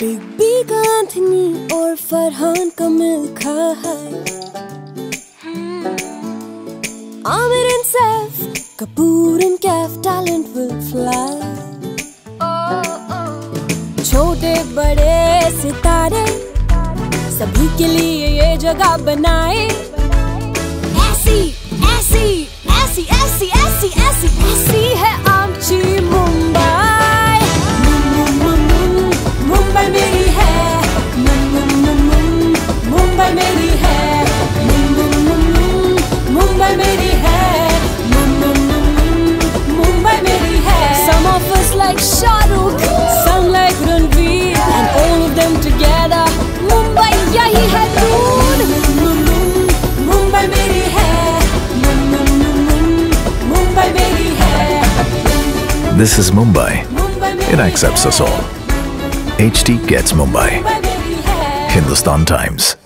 Big Anthony और फरहान का मिल्खा है Amir and Seth, Kapoor and Kaf, talent will fly. छोटे बड़े सितारे सभी के लिए ये जगह बनाए ऐसी ऐसी है मेरी है। मुंबई मेरी है। मुंबई मेरी है। मुंबई मेरी है। Some of like Shahrukh, This is Mumbai. It accepts us all. HD gets Mumbai. Hindustan Times.